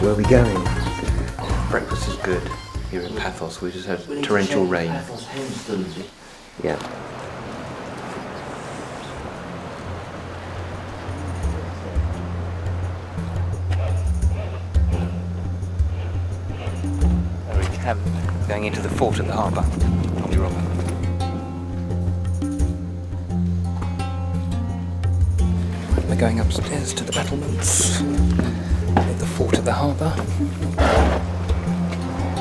we going? Breakfast is good here in Pafos. We just had torrential rain. Yeah. We're camp, going into the fort at the harbour. I'll be Robin. We're going upstairs to the battlements at the fort at the harbour.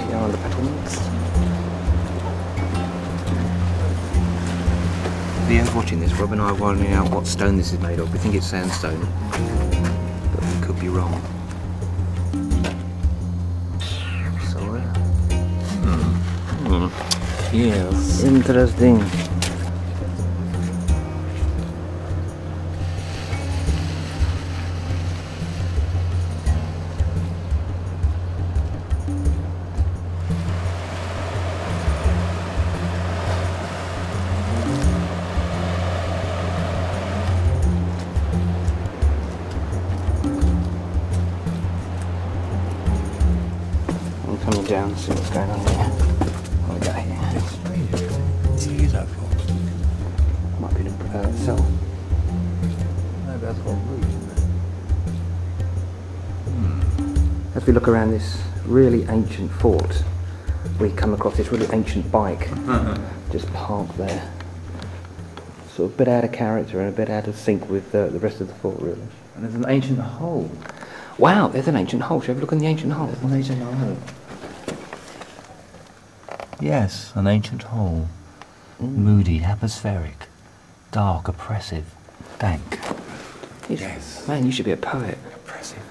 Here are the battlements. Leo's watching this. Rob and I are worrying out what stone this is made of. We think it's sandstone, but we could be wrong. So, uh, yes. Interesting. Down to see what's going on here. What we got here? What do you use that for? Might be uh, cell. No, but that's got a roof, As we look around this really ancient fort, we come across this really ancient bike just parked there. Sort of a bit out of character and a bit out of sync with uh, the rest of the fort, really. And there's an ancient hole. Wow, there's an ancient hole. Shall we have a look in the ancient hole? An ancient hole. Yes, an ancient hole. Moody, atmospheric, dark, oppressive, dank. Yes. Man, you should be a poet. Oppressive.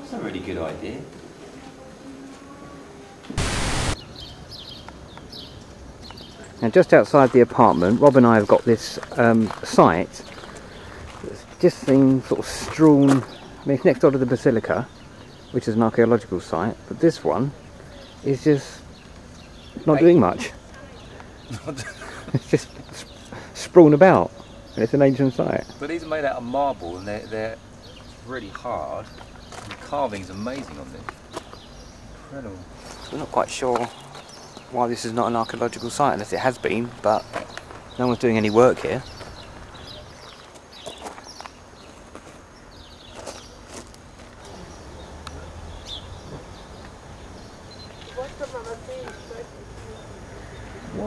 That's a really good idea. Now, just outside the apartment, Rob and I have got this um, site that's just seems sort of strewn. I mean, it's next door to the basilica, which is an archaeological site, but this one is just not doing much. it's just s- strewn about, and it's an ancient site. But these are made out of marble and they're, they're really hard. The carving's amazing on this. Incredible. We're not quite sure why this is not an archaeological site, unless it has been, but no one's doing any work here.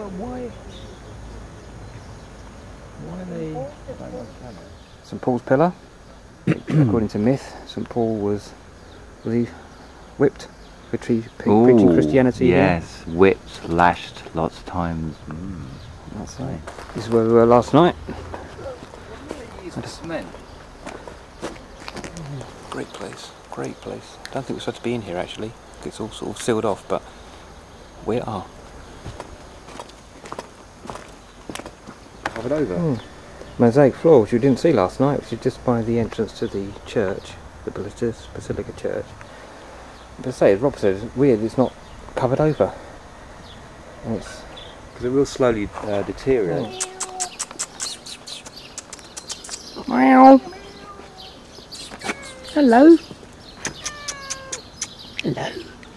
Why? Why? Why are they? St Paul's pillar. According to myth, St Paul was was he whipped for tre- pre- preaching Christianity. here? Yes, whipped, lashed lots of times. Mm. That's right. This is where we were last night. cement. Great place. Great place. Don't think we're supposed to be in here actually. It's all sort of sealed off, but we are. Covered over. Mosaic floor, which we didn't see last night, which is just by the entrance to the church, the Basilica Church. But I say, as Rob said, it's weird. It's not covered over. And it's Because it will slowly uh, deteriorate. Meow. Hello. Hello.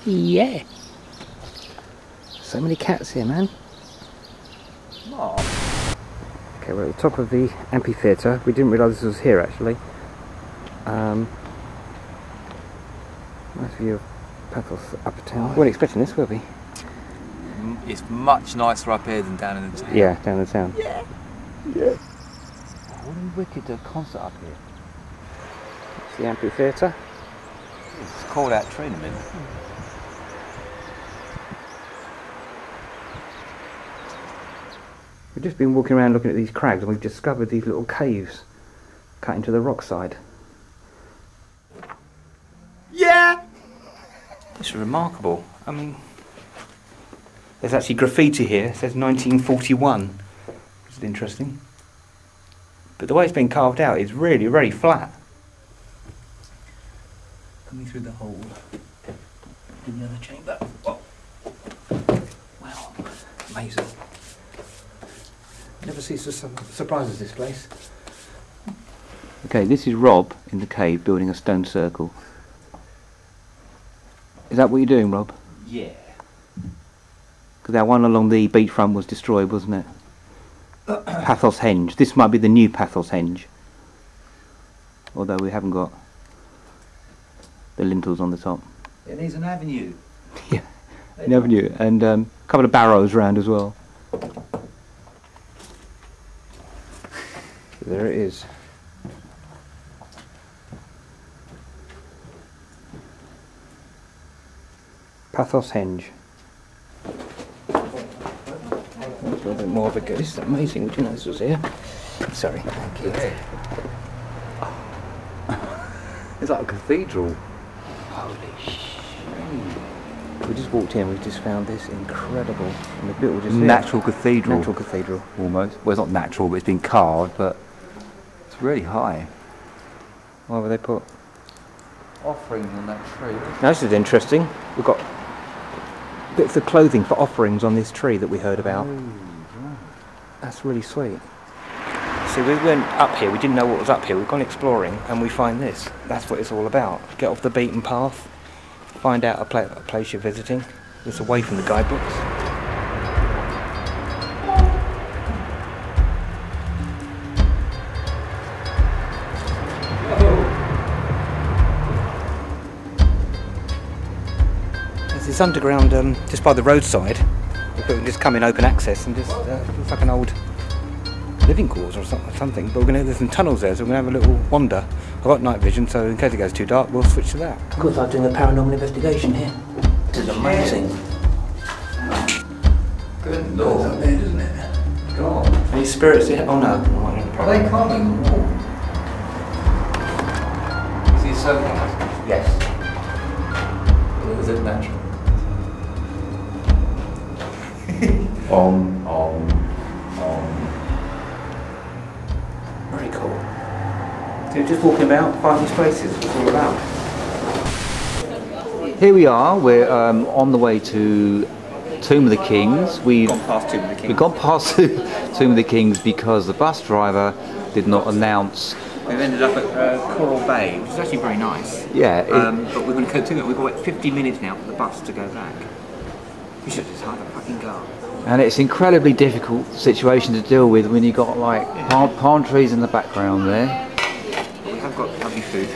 Yeah. So many cats here, man. Okay, we're at the top of the amphitheatre. We didn't realise this was here actually. Um, nice view of Pafos Upper Town. weren't expecting this, were we? It's much nicer up here than down in the town. Yeah, down in the town. Yeah. Yeah. What a wicked uh, concert up here. It's the amphitheatre. It's called out Trainerman. We've just been walking around looking at these crags and we've discovered these little caves cut into the rock side. Yeah! It's remarkable. I mean, there's actually graffiti here. It says 1941, which is interesting. But the way it's been carved out is really, really flat. Coming through the hole in the other chamber. Oh. Wow, amazing. Never cease to su- surprise this place. Okay, this is Rob in the cave building a stone circle. Is that what you're doing, Rob? Yeah. Because that one along the beachfront was destroyed, wasn't it? Pafos Henge. This might be the new Pafos Henge. Although we haven't got the lintels on the top. It needs an avenue. Yeah, Never knew. And um, a couple of barrows round as well. There it is. Pafos Henge. A little bit more of a go. This is amazing. Would you know this was here? Sorry. Thank you. It's like a cathedral. Holy sh! We just walked in. We just found this incredible. And the bit we just here. Natural cathedral. Natural cathedral. Almost. Well, it's not natural, but it's been carved, but it's really high. Why would they put? Offerings on that tree. Now this is interesting. We've got bits of clothing for offerings on this tree that we heard about. Oh, That's really sweet. See, we went up here. We didn't know what was up here. We've gone exploring, and we find this. That's what it's all about. Get off the beaten path. Find out a, pla- a place you're visiting. It's away from the guidebooks. There's this underground, um, just by the roadside. But we can just come in open access and just uh, looks like an old living quarters or something. something. But we're gonna there's some tunnels there, so we're gonna have a little wander. I've got night vision, so in case it goes too dark, we'll switch to that. Of course, I'm doing a paranormal investigation here. This is amazing. Good lord. Up there, doesn't it? God. Any spirits here? Oh no. Are they coming? the wall? Is he circling us? Yes. Is it natural? Very cool. So just walking about, finding these places. What's all about? Here we are. We're um, on the way to Tomb of the Kings. We've Gone past Tomb of the King. we've gone past Tomb of the Kings because the bus driver did not announce. We've ended up at uh, Coral Bay, which is actually very nice. Yeah, it- Um, but we're going to continue. We've got 50 minutes now for the bus to go back. We should just hire a fucking car. and it's incredibly difficult situation to deal with when you've got like palm, palm trees in the background there. But we have got lovely food.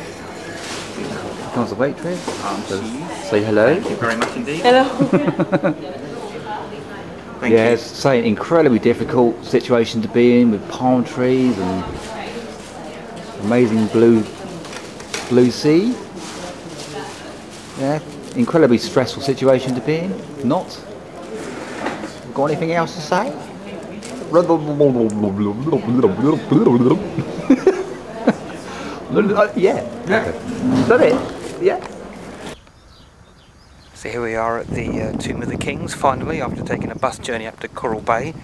Comes the waitress. Um, So say hello. Thank you very much indeed. Hello. Thank yeah, you. it's saying incredibly difficult situation to be in with palm trees and amazing blue blue sea. Yeah, incredibly stressful situation to be in. Not. Got anything else to say? yeah. Is that it? Yeah. So here we are at the uh, Tomb of the Kings, finally, after taking a bus journey up to Coral Bay.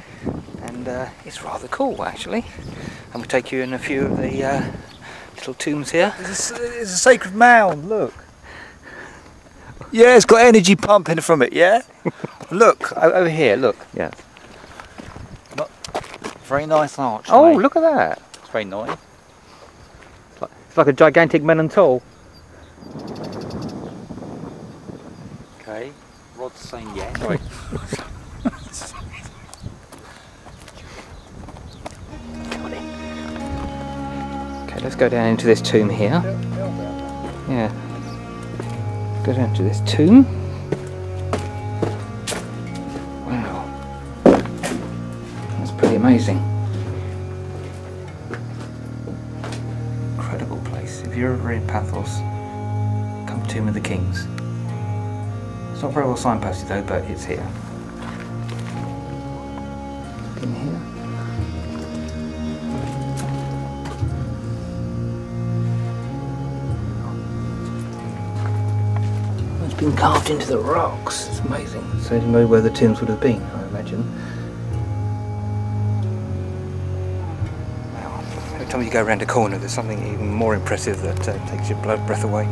And uh, it's rather cool, actually. And we'll take you in a few of the uh, little tombs here. It's a, it's a sacred mound, look. Yeah, it's got energy pumping from it, yeah? look, over here, look. Yeah. Very nice arch. Oh, mate. look at that! It's very nice. It's like a gigantic melon tall. Okay, Rob's saying yes. Right. Okay, let's go down into this tomb here. Yeah. Go down to this tomb. Wow. That's pretty amazing. Incredible place. If you're ever in Pafos, come to Tomb of the Kings. It's not very well signposted though, but it's here. Been carved into the rocks. It's amazing. So you know where the tombs would have been, I imagine. Every time you go around a corner, there's something even more impressive that uh, takes your blood breath away.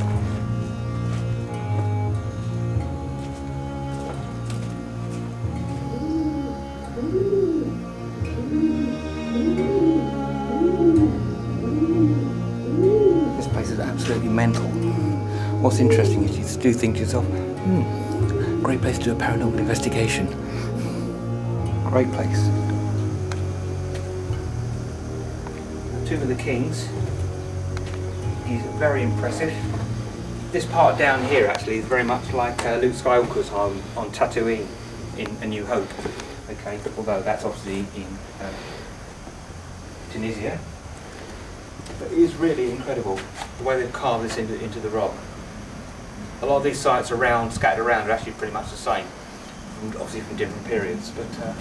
What's interesting is you do think to yourself, hmm, great place to do a paranormal investigation. Great place. Tomb of the Kings is very impressive. This part down here actually is very much like uh, Luke Skywalker's home on Tatooine in A New Hope. Okay, although that's obviously in uh, Tunisia. But it is really incredible the way they've carved this into, into the rock. A lot of these sites around, scattered around, are actually pretty much the same, from, obviously from different periods. But uh,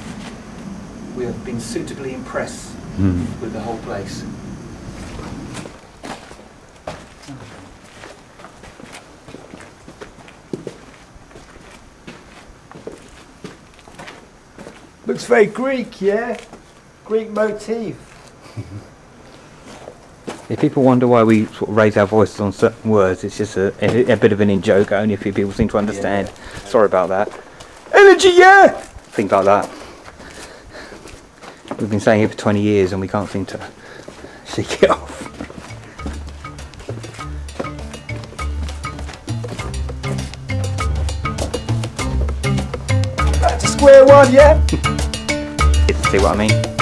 we have been suitably impressed with the whole place. Looks very Greek, yeah? Greek motif. If people wonder why we sort of raise our voices on certain words, it's just a, a, a bit of an in joke. Only a few people seem to understand. Sorry about that. Energy, yeah? Things like that. We've been saying it for 20 years and we can't seem to shake it off. Back to square one, yeah? See what I mean?